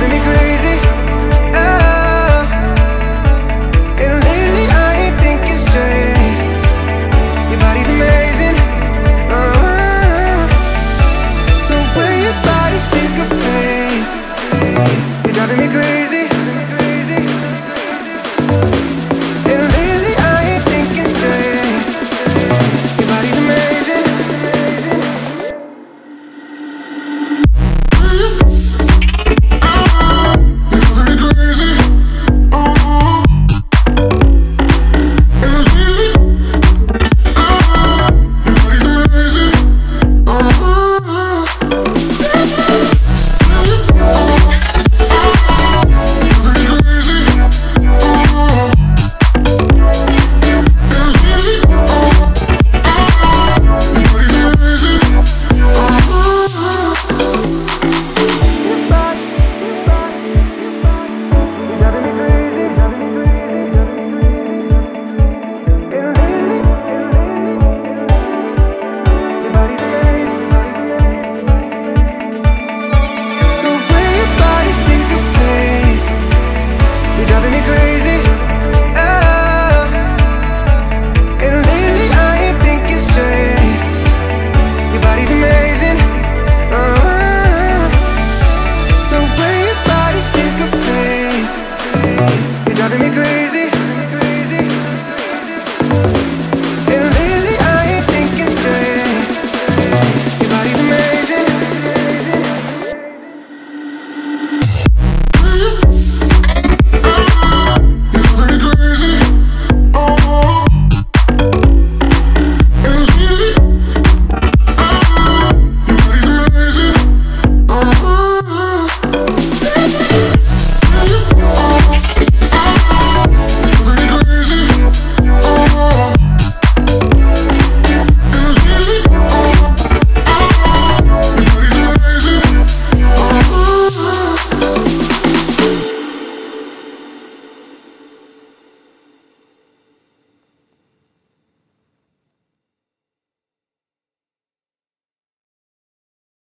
driving me crazy. Oh. And lately I ain't thinking straight. Your body's amazing. Oh. The way your body syncopates You're driving me crazy.